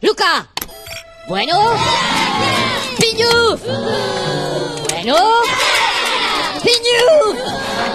Luca. Bueno. Piñu. Bueno. Piñu.